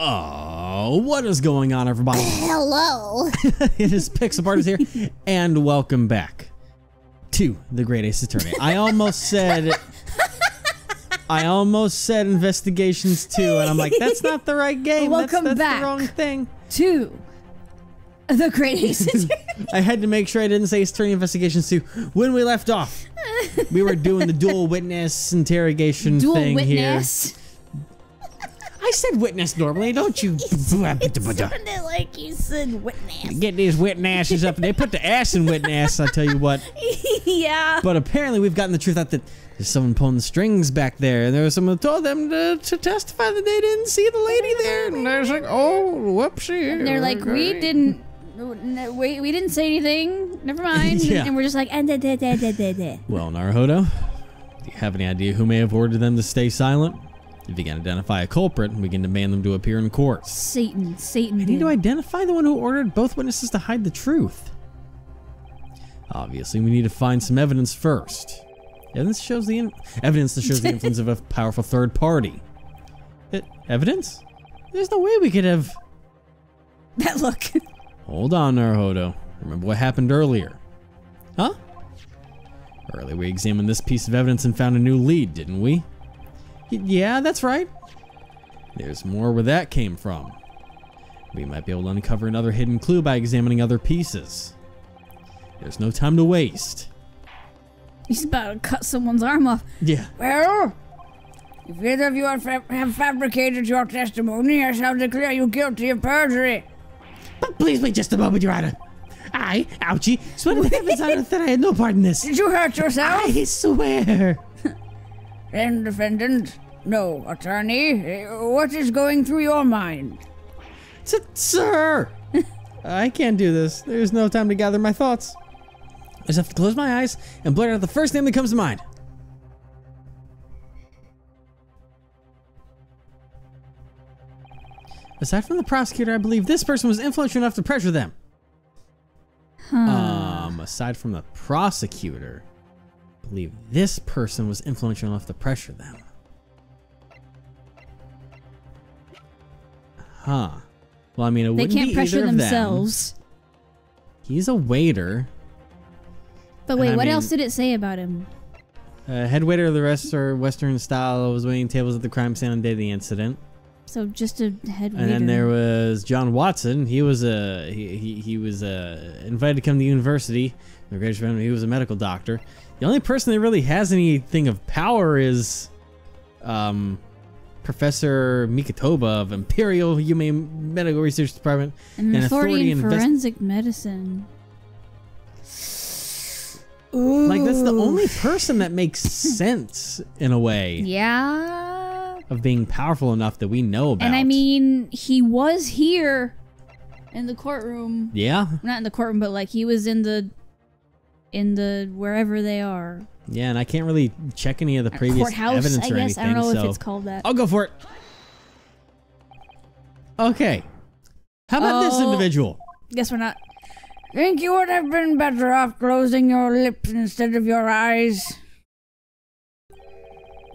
Oh, what is going on, everybody? Hello. it is Pixel Partners here, and welcome back to the Great Ace Attorney. I almost said, I almost said Investigations 2, and I'm like, that's not the right game. Welcome that's, that's back. the wrong thing. to the Great Ace Attorney. I had to make sure I didn't say Attorney Investigations 2 when we left off. We were doing the dual witness interrogation Dual thing witness. here. I said witness normally, don't you? It sounded like you said witness. Get these witnesses up. And they put the ass in witness, I tell you what. yeah. But apparently, we've gotten the truth out that there's someone pulling the strings back there, and there was someone who told them to, to testify that they didn't see the lady there. And they're just like, oh, whoopsie. And they're like, we didn't. No, we, we didn't say anything. Never mind. Yeah. And we're just like, "Ah, da, da, da, da, da, da." Well, Naruhodo, do you have any idea who may have ordered them to stay silent? If you can identify a culprit, we can demand them to appear in court. Satan. Satan. I need to identify the one who ordered both witnesses to hide the truth. Obviously, we need to find some evidence first. Evidence shows the in- evidence that shows the influence of a powerful third party. E- evidence? There's no way we could have. that look. Hold on, Naruhodo. Remember what happened earlier? Huh? Earlier, we examined this piece of evidence and found a new lead, didn't we? Y- yeah, that's right. There's more where that came from. We might be able to uncover another hidden clue by examining other pieces. There's no time to waste. He's about to cut someone's arm off. Yeah. Well, if either of you have, fa- have fabricated your testimony, I shall declare you guilty of perjury. But please wait just a moment, Your Honor. I, ouchie, swear to the heavens on earth that I had no part in this. Did you hurt yourself? I swear. Then, defendant, no, attorney, eh, what is going through your mind? S- sir! I can't do this. There's no time to gather my thoughts. I just have to close my eyes and blurt out the first name that comes to mind. Aside from the prosecutor, I believe this person was influential enough to pressure them. Um, aside from the prosecutor, believe this person was influential enough to pressure them. Huh. Well, I mean, it They wouldn't can't be pressure either of them. themselves. He's a waiter. But wait, what mean- else did it say about him? Uh, head waiter of the restaurant, Western style, was waiting tables at the crime scene on the day of the incident. So just a head waiter. And then there was John Watson. He was a he he, he was uh invited to come to university. The greatest friend, He was a medical doctor. The only person that really has anything of power is um Professor Mikotoba of Imperial Yumei Medical Research Department. an an authority, in forensic medicine. Like that's the only person that makes sense in a way Yeah. of being powerful enough that we know about. And I mean, he was here in the courtroom. yeah, Not in the courtroom, but like he was in the in the wherever they are. yeah, and I can't really check any of the previous Courthouse, evidence I or guess. anything. I don't know so if it's called that. I'll go for it. Okay. How about this Oh. individual? Guess we're not. Think you would have been better off closing your lips instead of your eyes.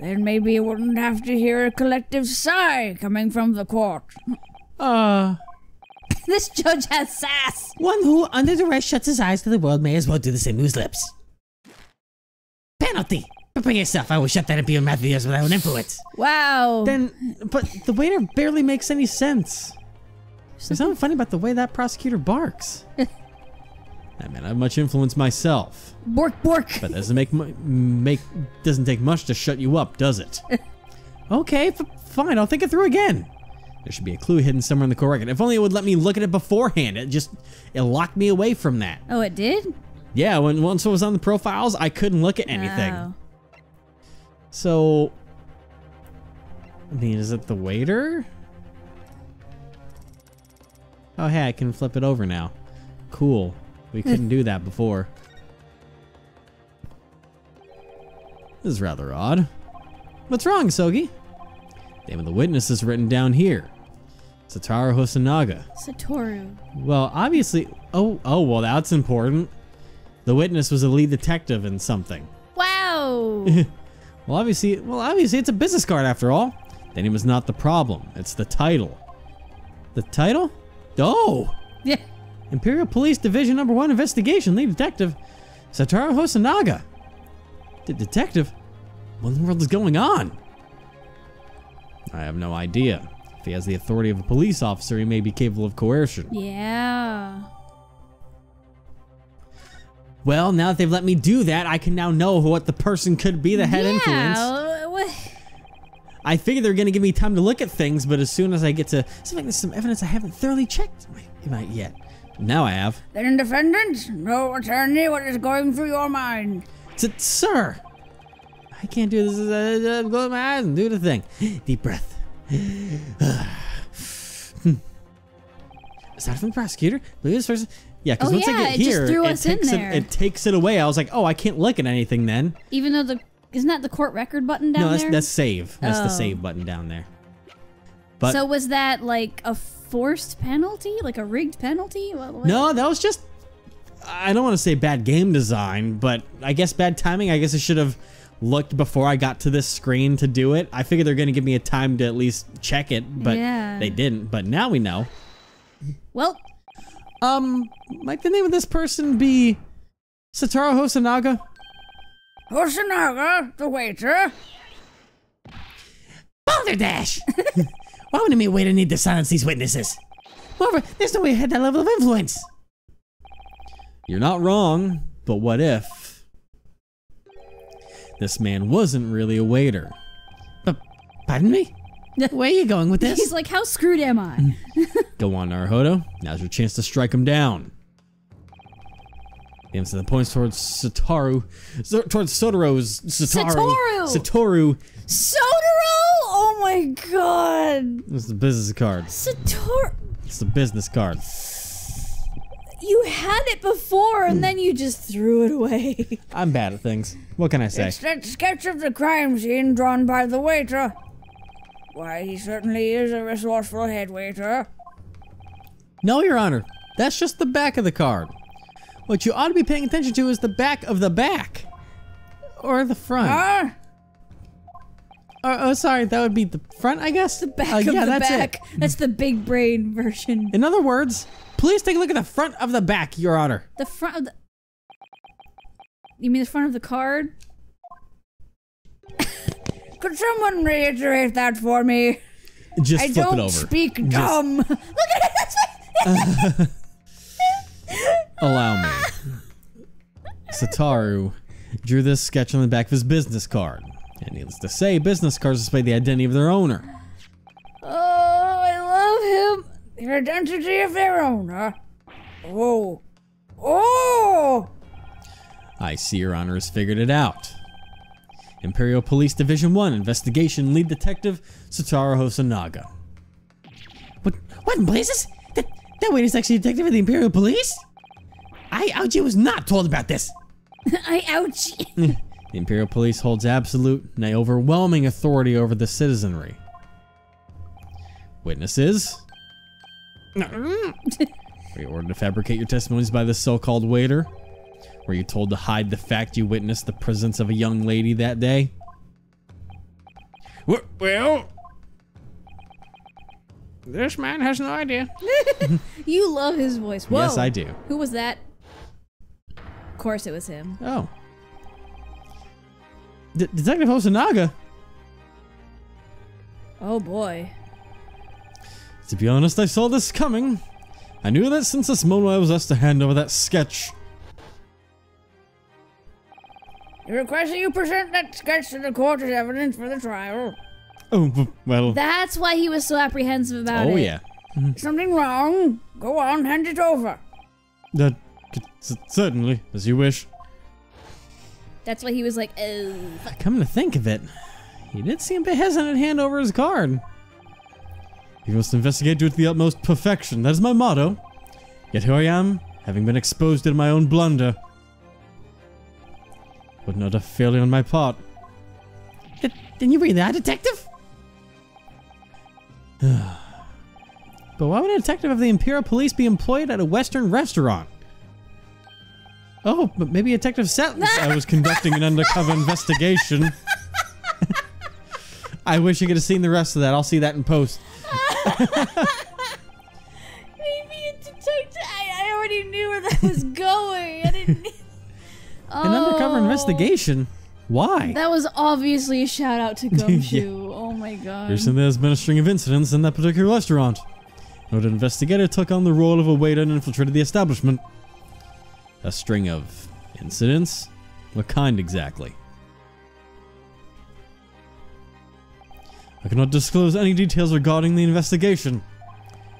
Then maybe you wouldn't have to hear a collective sigh coming from the court. Uh, this judge has sass. one who, under duress, shuts his eyes to the world may as well do the same to his lips. Penalty. Prepare yourself. I will shut that impure mouth of yours without influence. Wow. Then, but the waiter barely makes any sense. There's something funny about the way that prosecutor barks. I mean, I have much influence myself, bork bork. but that doesn't make make doesn't take much to shut you up, does it? okay, f- fine. I'll think it through again. There should be a clue hidden somewhere in the core record. If only it would let me look at it beforehand. It just it locked me away from that. Oh, it did? Yeah, when once it was on the profiles, I couldn't look at anything. Oh. So, I mean, is it the waiter? Oh, hey, I can flip it over now. Cool. We couldn't do that before. This is rather odd. What's wrong, Sogi? Name of the witness is written down here. Satoru Hosonaga. Satoru. Well, obviously. Oh, oh, well, that's important. The witness was a lead detective in something. Wow. Well, obviously, well, obviously, it's a business card after all. The name is not the problem. It's the title. The title? Oh! Yeah. Imperial Police Division Number One Investigation Lead Detective Satoru Hosonaga. The detective? What in the world is going on? I have no idea. If he has the authority of a police officer, he may be capable of coercion. Yeah. Well, now that they've let me do that, I can now know what the person could be had influence. Yeah. what- I figured they're going to give me time to look at things, but as soon as I get to something, there's some evidence I haven't thoroughly checked yet. Now I have. Then defendant, no attorney, what is going through your mind? S- sir, I can't do this. Uh, uh, close my eyes and do the thing. Deep breath. Aside from the prosecutor, Look at this person. Yeah, because Oh, once I get here, it takes there. it, it takes it away. I was like, oh, I can't look at anything then. Even though the isn't that the court record button down there? no, that's there? that's save. That's the Oh. save button down there. But so was that like a forced penalty, like a rigged penalty? What, what- No, that was just. I don't want to say bad game design, but I guess bad timing. I guess I should have looked before I got to this screen to do it. I figured they're going to give me a time to at least check it, but Yeah. they didn't. But now we know. Well, Um, might the name of this person be Satoru Hosonaga? Hosanaga, the waiter. Balderdash! Why would a waiter need to silence these witnesses? Moreover, there's no way I had that level of influence. You're not wrong, but what if this man wasn't really a waiter? But, pardon me? Where are you going with this? he's like, how screwed am I? Mm. Go on, Naruhodo. Now's your chance to strike him down. Aims the points towards Satoru, so, towards Sotoru's Satoru. Satoru! Satoru Sotaro! Oh my god! It's the business card. Satoru! It's the business card. You had it before and then you just threw it away. I'm bad at things. What can I say? It's that sketch of the crime scene drawn by the waiter. Why, he certainly is a resourceful head waiter. No, Your Honor. That's just the back of the card. What you ought to be paying attention to is the back of the back. Or the front. Huh? Oh, oh, sorry, that would be the front, I guess? The Back uh, of yeah, the that's back. It. That's the big brain version. In other words, please take a look at the front of the back, Your Honor. The front of the. You mean the front of the card? Could someone reiterate that for me? Just I flip don't it over. speak Just dumb. Look at it. allow me. Satoru drew this sketch on the back of his business card. And needless to say, business cards display the identity of their owner. Oh, I love him. The identity of their own, huh? Oh. Oh! I see Your Honor has figured it out. Imperial Police Division 1 Investigation Lead Detective Satoru Hosonaga. What, what in blazes? That, that waiter's actually a detective of the Imperial Police? I, Ouchie, was not told about this. I Ouchie. Mm. The Imperial Police holds absolute, nay overwhelming authority over the citizenry. Witnesses? Were you ordered to fabricate your testimonies by the so-called waiter? Were you told to hide the fact you witnessed the presence of a young lady that day? Well, this man has no idea. you love his voice. Whoa. Yes, I do. Who was that? Of course it was him. Oh. D- Detective Hosonaga? Oh boy. To be honest, I saw this coming. I knew that since this moment I was asked to hand over that sketch. You request that you present that sketch to the court as evidence for the trial. Oh, well. That's why he was so apprehensive about oh, it. Oh, yeah. Mm-hmm. Something wrong? Go on, hand it over. Uh, that, c- certainly, as you wish. That's why he was like, oh, fuck. Come to think of it, he did seem a bit hesitant to hand over his card. You must investigate to the utmost perfection. That is my motto. Yet here I am, having been exposed to my own blunder. But not a failure on my part. Didn't you read that, detective? but why would a detective of the Imperial Police be employed at a Western restaurant? Oh, but maybe detective Sentence. I was conducting an undercover investigation. I wish you could have seen the rest of that. I'll see that in post. Maybe a detective. I, I already knew where that was going. I didn't. oh, An undercover oh. investigation. Why? That was obviously a shout out to Gumshoe. yeah. Oh my god. Recent there's been a string of incidents in that particular restaurant. Noted investigator took on the role of a waiter and infiltrated the establishment. A string of incidents? What kind exactly? I cannot disclose any details regarding the investigation.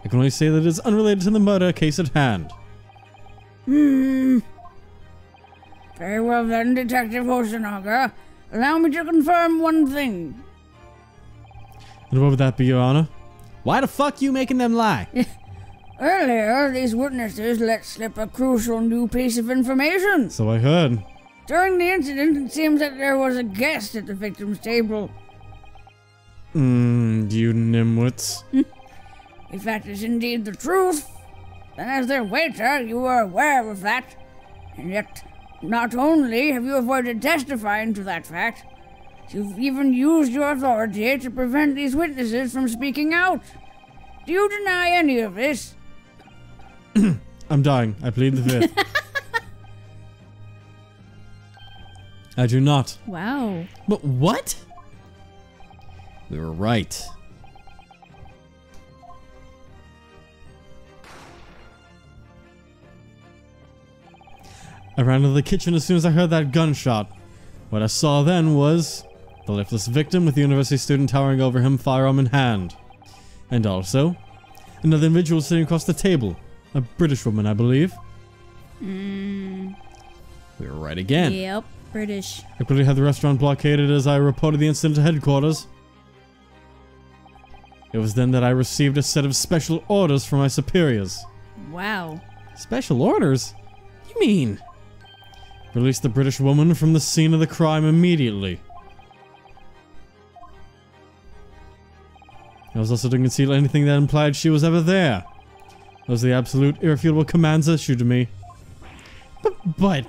I can only say that it is unrelated to the murder case at hand. Hmm. Very well then, Detective Hosonaga. Allow me to confirm one thing. And what would that be, Your Honor? Why the fuck you making them lie? Earlier, these witnesses let slip a crucial new piece of information. so I heard. During the incident, it seems that there was a guest at the victim's table. Mmm, you nimwits. If that is indeed the truth, then as their waiter, you are aware of that. And yet, not only have you avoided testifying to that fact, you've even used your authority to prevent these witnesses from speaking out. Do you deny any of this? I'm dying. I plead the fifth. I do not. wow. But what? We were right. I ran into the kitchen as soon as I heard that gunshot. What I saw then was the lifeless victim with the university student towering over him, firearm in hand. And also, another individual sitting across the table. A British woman, I believe. Mm, We were right again. yep. British. I quickly had the restaurant blockaded as I reported the incident to headquarters. It was then that I received a set of special orders from my superiors. Wow. Special orders? You mean? Release the British woman from the scene of the crime immediately. I was also to conceal anything that implied she was ever there. Those are the absolute irrefutable commands issued to me. But, but,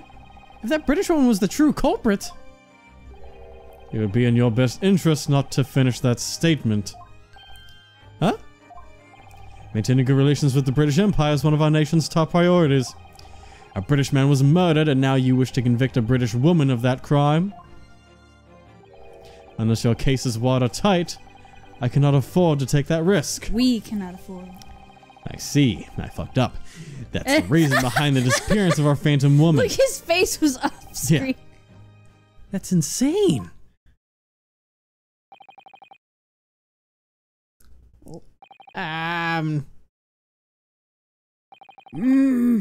if that British woman was the true culprit, it would be in your best interest not to finish that statement. Huh? Maintaining good relations with the British Empire is one of our nation's top priorities. A British man was murdered, and now you wish to convict a British woman of that crime? Unless your case is watertight, I cannot afford to take that risk. We cannot afford. I see. I fucked up. That's the reason behind the disappearance of our phantom woman. Look, his face was off screen. That's insane. Um. Hmm.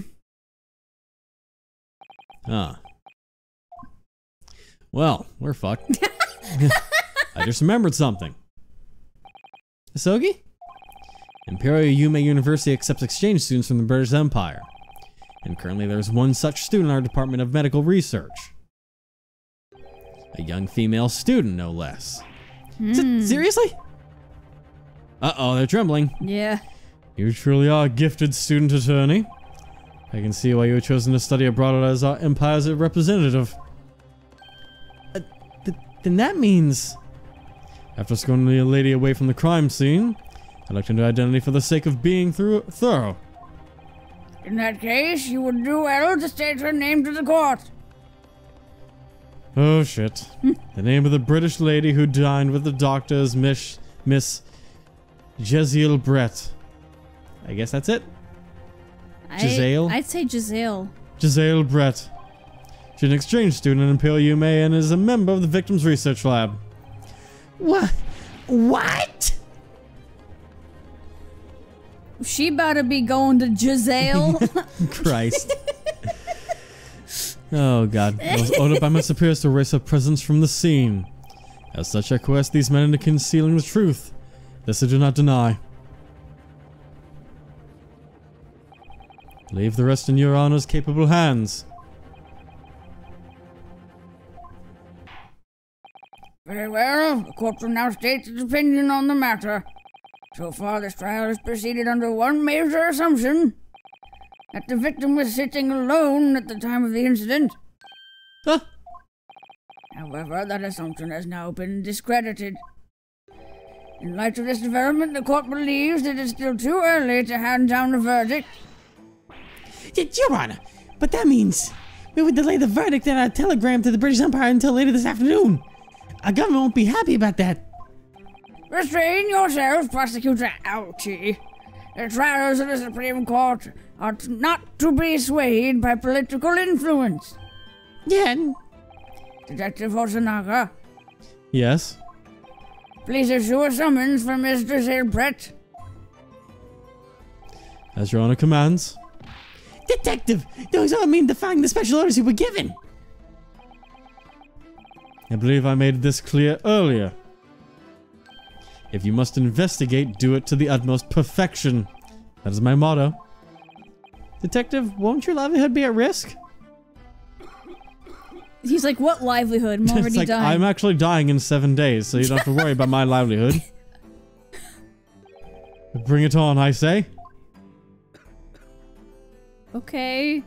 Ah. Well, we're fucked. I just remembered something. Asogi? Imperial Yumei University accepts exchange students from the British Empire. And currently there's one such student in our Department of Medical Research. A young female student, no less. S- seriously? Uh-oh, they're trembling. Yeah. You truly are a gifted student attorney. I can see why you were chosen to study abroad as our empire's representative. Uh, th- then that means... After escorting the lady away from the crime scene, I looked into identity for the sake of being through thorough. In that case, you would do well to state her name to the court. Oh shit. the name of the British lady who dined with the doctor is Miss, Miss Jezaille Brett. I guess that's it. Giselle? I, I'd say Giselle. Giselle Brett. She's an exchange student in Imperial Yumei and is a member of the victim's research lab. What? What? She better be going to Giselle. Christ. oh god. I was ordered by my superiors to erase her presence from the scene. As such, I coerced these men into concealing the truth. This I do not deny. Leave the rest in your honor's capable hands. Very well. The court will now state its opinion on the matter. So far, this trial has proceeded under one major assumption that the victim was sitting alone at the time of the incident. Huh? However, that assumption has now been discredited. In light of this development, the court believes it is still too early to hand down a verdict. Y- Your Honor, But that means we would delay the verdict in our telegram to the British Empire until later this afternoon. Our government won't be happy about that. Restrain yourself, Prosecutor Auchi. The trials of the Supreme Court are not to be swayed by political influence. Yeah. and- Detective Hosonaga, Yes. Please issue a summons for Mr. Zilbrett. As your honor commands. Detective, those don't mean defying the special orders you were given. I believe I made this clear earlier. If you must investigate, do it to the utmost perfection. That is my motto. Detective, won't your livelihood be at risk? He's like, what livelihood? I'm already it's like, dying. I'm actually dying in seven days, so you don't have to worry about my livelihood. Bring it on, I say. okay.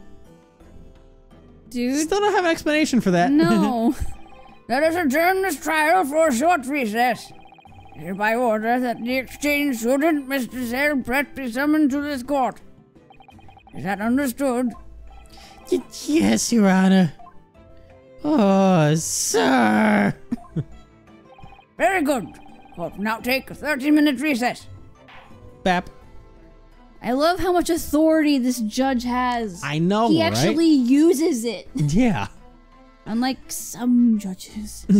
Dude. Still don't have an explanation for that. No. Let us adjourn this trial for a short recess. Hereby order that the exchange student, Mr. Zilbrett, be summoned to this court. Is that understood? Y- yes, Your Honor. Oh, sir. Very good. Will now take a 30 minute recess. Bap. I love how much authority this judge has. I know, he right? actually uses it. Yeah. Unlike some judges.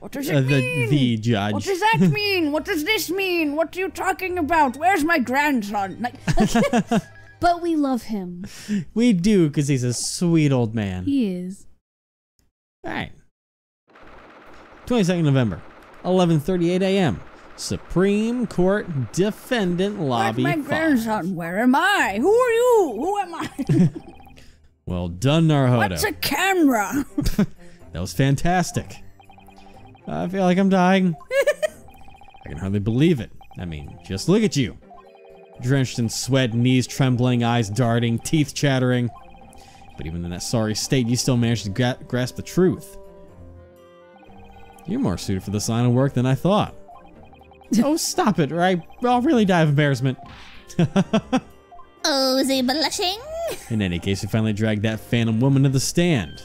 What does it Uh, the mean? the judge. What does that mean? What does this mean? What are you talking about? Where's my grandson? Like, but we love him. we do because he's a sweet old man. He is. All right. 22nd November, 11:38 a.m. Supreme Court Defendant lobby. where's my five. grandson? Where am I? Who are you? Who am I? Well done, Naruhodo. What's a camera? That was fantastic. I feel like I'm dying. I can hardly believe it. I mean, just look at you. Drenched in sweat, knees trembling, eyes darting, teeth chattering. But even in that sorry state, you still managed to gra- grasp the truth. You're more suited for this line of work than I thought. oh, stop it, or I, I'll really die of embarrassment. Oh, is he blushing? In any case, we finally dragged that phantom woman to the stand.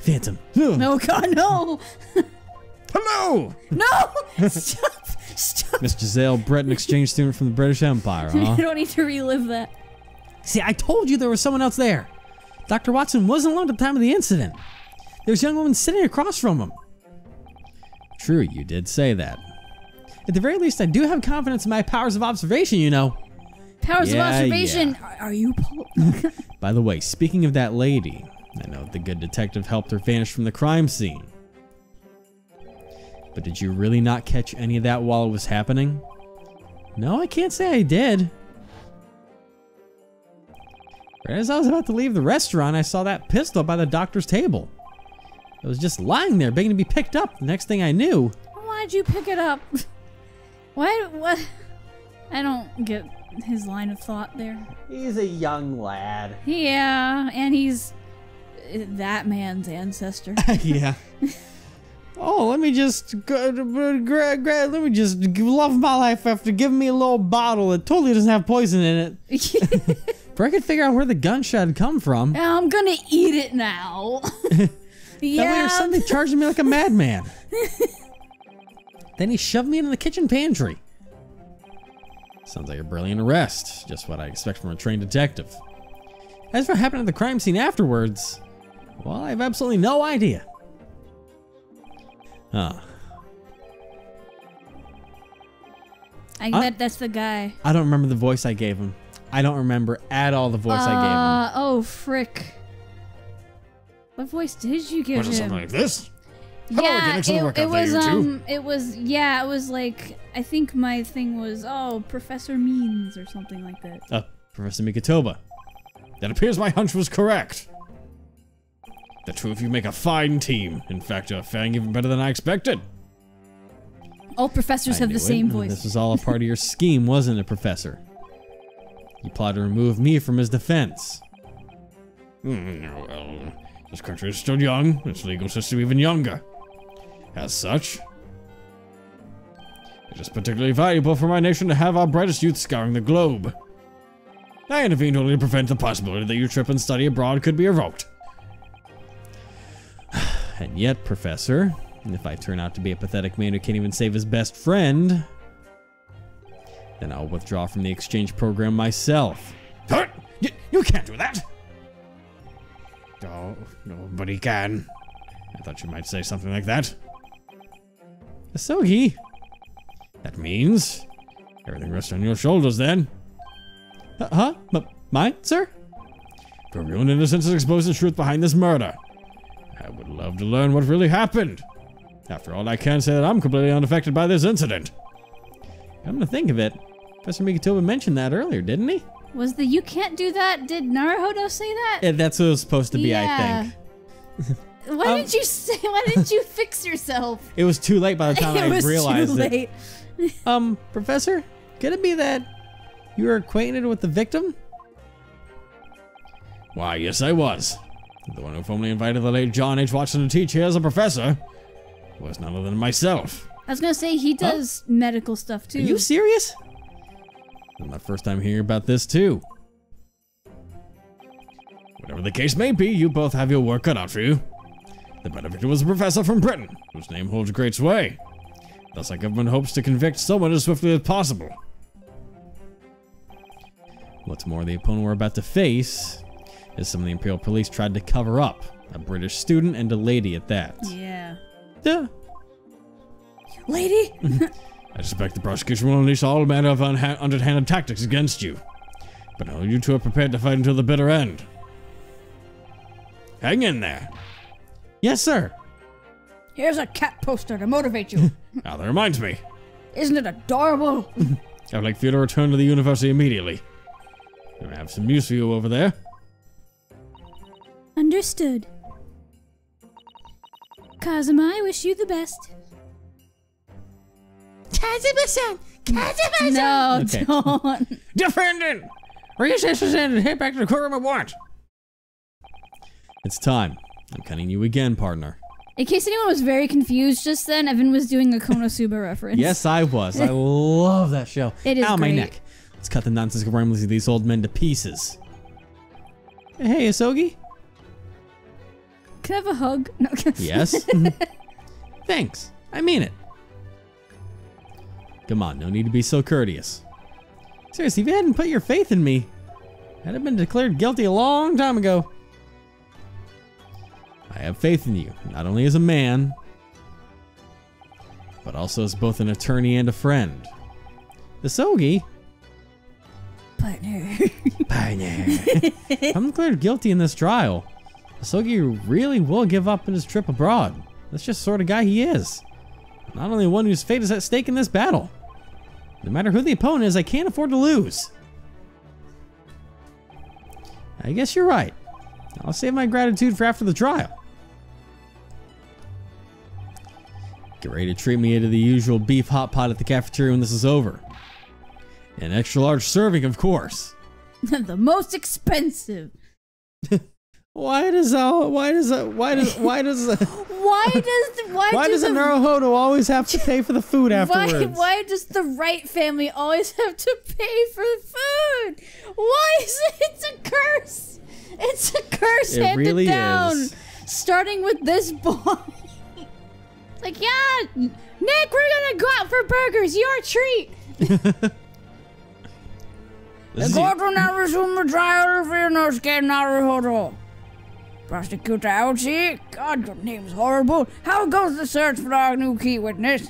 Phantom. No, God, no. Hello! No! Stop! Stop. Miss Giselle Breton, exchange student from the British Empire, huh? I don't need to relive that. See, I told you there was someone else there. Dr. Watson wasn't alone at the time of the incident. There's a young woman sitting across from him. True, you did say that. At the very least, I do have confidence in my powers of observation, you know. Powers Yeah, of observation. Are, are you? By the way, speaking of that lady, I know the good detective helped her vanish from the crime scene. But did you really not catch any of that while it was happening? No, I can't say I did. Right as I was about to leave the restaurant, I saw that pistol by the doctor's table. It was just lying there, begging to be picked up. The next thing I knew, Why'd you pick it up? Why? What? I don't get his line of thought there. he's a young lad. Yeah, and he's uh, that man's ancestor. yeah. Oh, let me just gra- gra- gra- let me just love my life after giving me a little bottle that totally doesn't have poison in it. But I could figure out where the gunshot had come from. I'm gonna eat it now. That way yeah. or something charging me like a madman. then he shoved me into the kitchen pantry. Sounds like a brilliant arrest. Just what I expect from a trained detective. As for what happened at the crime scene afterwards, well, I have absolutely no idea. Huh. I, Huh? that, that's the guy. I don't remember the voice I gave him. I don't remember at all the voice I Uh, oh, frick. What voice did you give Was it him? something like this? Hello yeah, again, it, it out there, was um, it was yeah, it was like I think my thing was oh, Professor Means or something like that. Uh, Professor Mikotoba. That appears my hunch was correct. The two of you make a fine team. In fact, you're faring even better than I expected. All professors I have the same Uh, voice. This was all a part of your scheme, wasn't it, Professor? You plot to remove me from his defense. Hmm, well, this country is still young, its legal system even younger. As such, it is particularly valuable for my nation to have our brightest youth scouring the globe. I intervened only to prevent the possibility that your trip and study abroad could be revoked. And yet, Professor, if I turn out to be a pathetic man who can't even save his best friend, then I'll withdraw from the exchange program myself. What? You, you can't do that! Oh, nobody can. I thought you might say something like that. Asogi, That means everything rests on your shoulders then. uh, huh? M- mine, sir? Your own innocence is exposed the truth behind this murder. I would love to learn what really happened. After all, I can say that I'm completely unaffected by this incident. Come to think of it, Professor Mikotoba mentioned that earlier, didn't he? Was the you can't do that? Did Naruhodo say that? Yeah, that's what it was supposed to be, I think. Why Um, didn't you say? Why didn't you fix yourself? It was too late by the time it I was realized too it. Um, Professor, could it be that you were acquainted with the victim? Why, yes, I was. The one who formally invited the late John H. Watson to teach here as a professor was none other than myself. I was gonna say he does medical stuff too. Are you serious? My first time hearing about this, too. Whatever the case may be, you both have your work cut out for you. The benefactor was a professor from Britain, whose name holds great sway. Thus, our government hopes to convict someone as swiftly as possible. What's more, the opponent we're about to face is some of the Imperial Police tried to cover up. A British student and a lady at that. Yeah. Duh. Lady. I suspect the prosecution will unleash all manner of underhanded tactics against you. But I know you two are prepared to fight until the bitter end. Hang in there. Yes, sir. Here's a cat poster to motivate you. Now, that reminds me. Isn't it adorable? I would like for you to return to the university immediately. I have some news for you over there. Understood. Kazuma, I wish you the best. Kazuma-san! Kazuma-san! No, Okay. don't. Defendant! Recess is ended. Head back to the courtroom at once. It's time. I'm cutting you again, partner. In case anyone was very confused just then, Evan was doing a Konosuba reference. Yes, I was. I love that show. It is Ow, my neck. Let's cut the nonsense of rambling these old men to pieces. Hey, Asogi. Can I have a hug? No. Yes. Thanks. I mean it. Come on, no need to be so courteous. Seriously, if you hadn't put your faith in me, I'd have been declared guilty a long time ago. I have faith in you, not only as a man, but also as both an attorney and a friend. Asogi, Partner. partner. I'm declared guilty in this trial. Asogi really will give up on his trip abroad. That's just the sort of guy he is. Not only one whose fate is at stake in this battle. No matter who the opponent is, I can't afford to lose. I guess you're right. I'll save my gratitude for after the trial. Get ready to treat me to the usual beef hot pot at the cafeteria when this is over. An extra large serving, of course. the most expensive. Why does uh, why does uh, why does why does Why does the, why, why do does a the, Naruhodo always have to pay for the food why, afterwards? why does the right family always have to pay for food? Why is it it's a curse? It's a curse It handed really down. is. Starting with this boy. like, yeah, Nick, we're gonna go out for burgers. Your treat. The is- court will resume the trial of Ryunosuke Naruhodo. Prosecutor Auchi, God, your name's horrible. How goes the search for our new key witness?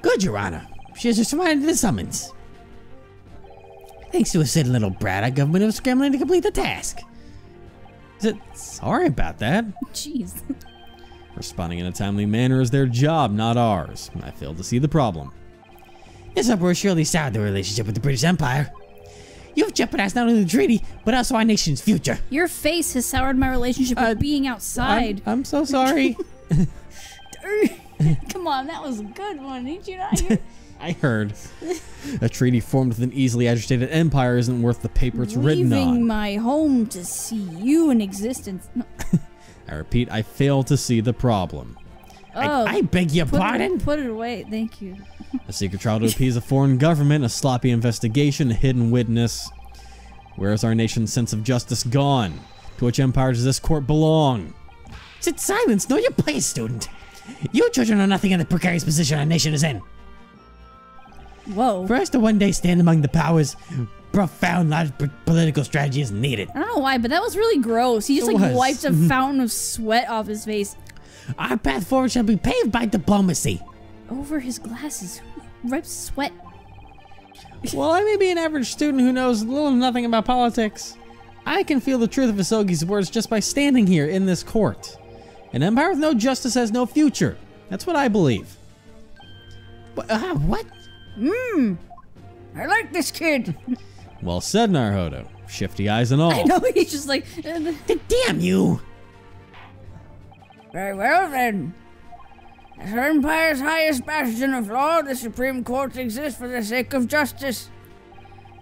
Good, Your Honor. She has responded to the summons. Thanks to a silly little brat, our government was scrambling to complete the task. Is it- sorry about that. Jeez. Responding in a timely manner is their job, not ours. I fail to see the problem. This uproar surely soured the relationship with the British Empire. You've jeopardized not only the treaty, but also our nation's future. Your face has soured my relationship with Uh, being I'm, outside. I'm so sorry. Come on, that was a good one. didn't you not hear? I heard. A treaty formed with an easily agitated empire isn't worth the paper it's written on. Leaving my home to see you in existence. I repeat, I fail to see the problem. Oh, I beg your put pardon? It, put it away. Thank you. A secret trial to appease a foreign government, a sloppy investigation, a hidden witness. Where is our nation's sense of justice gone? To which empire does this court belong? Sit silence, know your place, student. You children know nothing of the precarious position our nation is in. Whoa. For us to one day stand among the powers, profound large political strategy is needed. I don't know why, but that was really gross. He just It like was. wiped a mm-hmm. fountain of sweat off his face Our path forward shall be paved by diplomacy. over his glasses. Wipes sweat. Well, I may be an average student who knows little or nothing about politics. I can feel the truth of Asogi's words just by standing here in this court. An empire with no justice has no future. That's what I believe. Wha- uh, what? I like this kid. Well said, Naruhodo. Shifty eyes and all. I know he's just like. uh, Damn you! Very well then. As our empire's highest bastion of law, the Supreme Court exists for the sake of justice.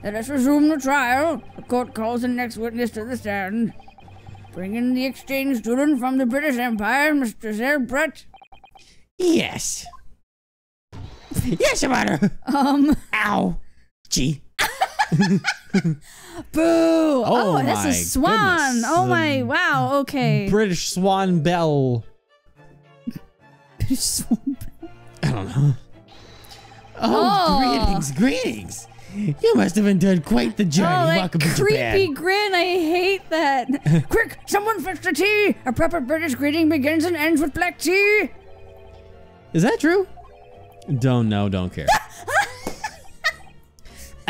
Let us resume the trial. The court calls the next witness to the stand. Bring in the exchange student from the British Empire, Mr. Brett. Yes. yes, Your Honor. Um. Ow. Gee. Boo! Oh, oh that's my a swan. goodness. Oh my. Wow. Okay. British Swan Bell. British Swan. bell. I don't know. Oh, Oh. greetings, greetings. You must have endured quite the journey. Oh, Welcome to creepy Japan. grin. I hate that. Quick, someone fetch the tea! A proper British greeting begins and ends with black tea! Is that true? Don't know, don't care. Ah,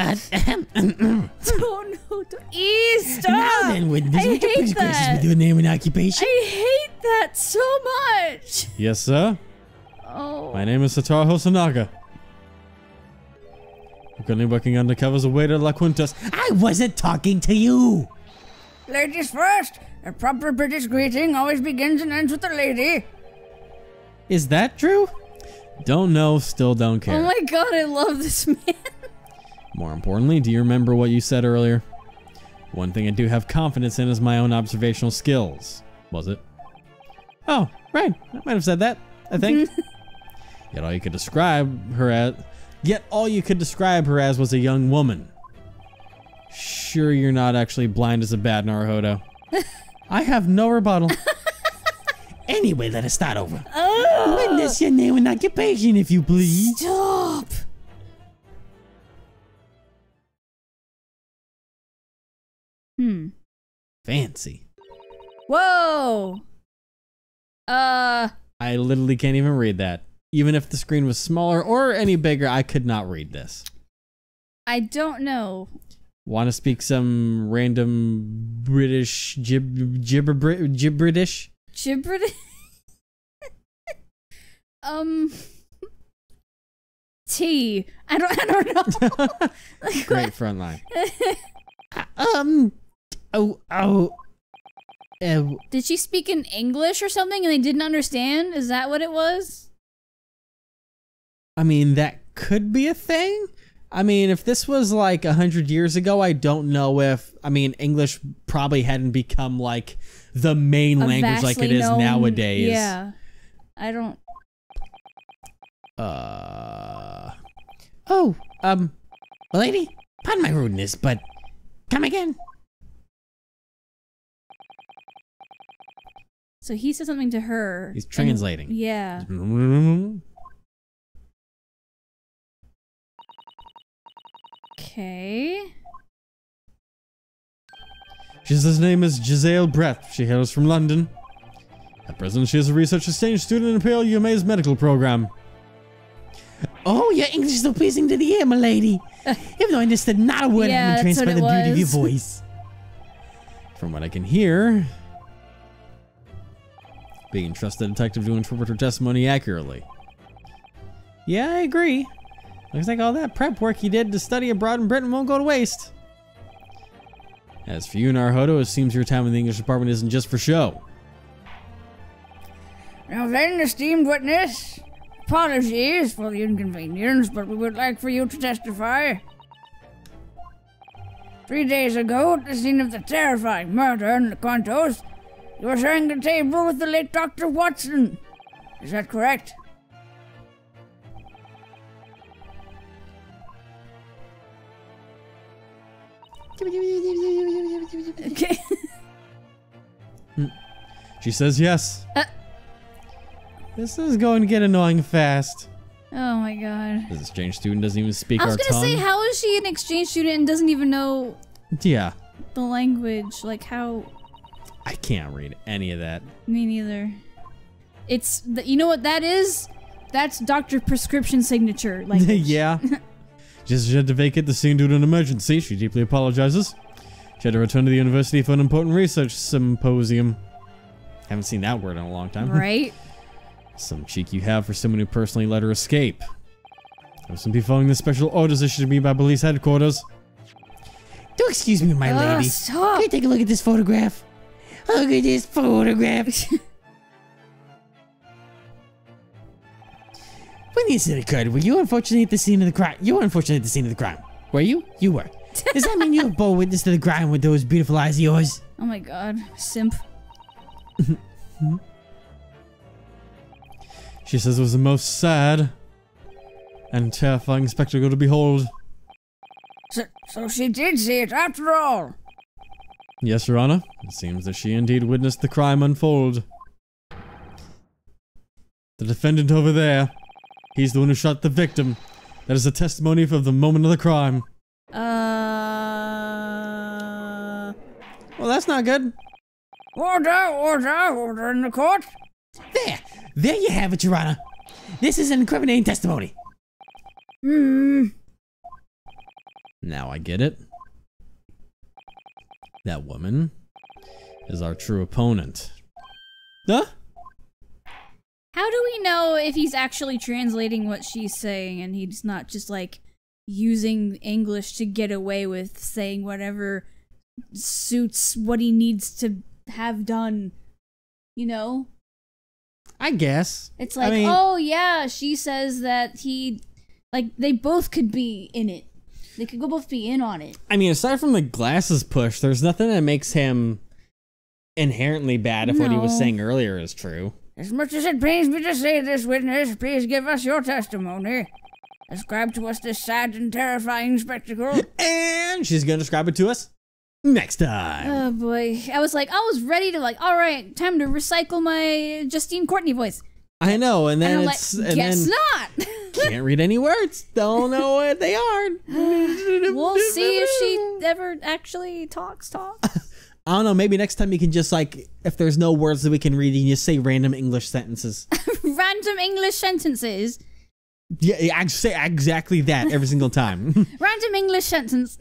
Uh, ahem, ahem. oh no! Stop! now then, witness, I would you hate please grace us that. with your name and occupation? I hate that so much. yes, sir. Oh. My name is Satoru Hosonaga. I'm currently working undercover as a waiter at La Quintas. I wasn't talking to you. Ladies first! A proper British greeting always begins and ends with a lady. Is that true? Don't know, still don't care. Oh my god! I love this man. More importantly, do you remember what you said earlier? One thing I do have confidence in is my own observational skills. Was it? Oh, right. I might have said that, I think. yet all you could describe her as yet all you could describe her as was a young woman. Sure you're not actually blind as a bat, Naruhodo. I have no rebuttal. Anyway, let us start over. Oh. Witness your name and occupation, if you please. Stop. Hmm. Fancy. Whoa. Uh. I literally can't even read that. Even if the screen was smaller or any bigger, I could not read this. I don't know. Want to speak some random British gib gibber gibberish? Um. T. I don't. I don't know. Great front line. Um. Oh. Oh. Uh, Did she speak in English or something and they didn't understand? Is that what it was? I mean, that could be a thing. I mean, if this was like a hundred years ago, I don't know if. I mean, English probably hadn't become like the main A language like it is known- nowadays. Yeah. I don't. Uh. oh. Um. Lady, pardon my rudeness, but come again. So he said something to her. He's and- translating. yeah. Okay. She says her name is Giselle Brett. She hails from London. At present, she is a research exchange student in Imperial Yumei's medical program. Oh, your English is so pleasing to the ear, my lady. Even though I understood not a word, Yeah, I'm that's by what the it beauty of your was. voice. From what I can hear, being entrusted detective to interpret her testimony accurately. Yeah, I agree. Looks like all that prep work you did to study abroad in Britain won't go to waste. As for you, Naruhodo, it seems your time in the English department isn't just for show. Now then, esteemed witness, apologies for the inconvenience, but we would like for you to testify. Three days ago, at the scene of the terrifying murder in the Contos, you were sharing the table with the late Dr. Watson. Is that correct? Okay. She says yes. Uh. This is going to get annoying fast. oh my god. This exchange student doesn't even speak I was gonna tongue. say, how is she an exchange student and doesn't even know yeah, the language? Like how? I can't read any of that. Me neither. It's the, you know what that is? That's doctor prescription signature. Like yeah. Just had to vacate the scene due to an emergency. She deeply apologizes. She had to return to the university for an important research symposium. Haven't seen that word in a long time. right? Some cheek you have for someone who personally let her escape. I was simply following the special orders issued to me by police headquarters. Do excuse me, my Ugh, lady. stop. Can you take a look at this photograph? Look at this photograph. when the incident occurred, were you unfortunately at the scene of the crime? You were unfortunately at the scene of the crime. Were you? You were. Does that mean you bore witness to the crime with those beautiful eyes of yours? Oh my god, simp. She says it was the most sad and terrifying spectacle to behold. So, so she did see it after all. Yes, Your Honor. It seems that she indeed witnessed the crime unfold. The defendant over there, he's the one who shot the victim. That is a testimony of the moment of the crime. Uh. Well, that's not good. Order, order, order in the court. There! There you have it, Your Honor. This is an incriminating testimony. Hmm. Now I get it. That woman is our true opponent. Huh? How do we know if he's actually translating what she's saying and he's not just like using English to get away with saying whatever suits what he needs to have done? You know? I guess. It's I like, mean- oh yeah, she says that he like they both could be in it. They could go both be in on it. I mean, aside from the glasses push, there's nothing that makes him inherently bad if what he was saying earlier is true. As much as it pains me to say this, witness, please give us your testimony. Describe to us this sad and terrifying spectacle. And she's gonna describe it to us next time. Oh boy. I was like, I was ready to like, all right, time to recycle my Justine Courtney voice. I know, and And then I'm like, it's and guess then not. can't read any words. Don't know what they are. we'll see if she ever actually talks talk. I don't know. Maybe next time you can just like, if there's no words that we can read, you can just say random English sentences. Random English sentences. yeah, I say exactly that every single time. Random English sentence.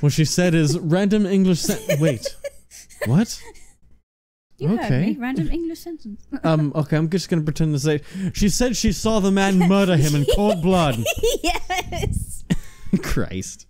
What she said is random English sen- Wait, what? You heard Okay. me. Random English sentence. Um. Okay, I'm just gonna pretend to say. She said she saw the man murder him in cold blood. yes. Christ.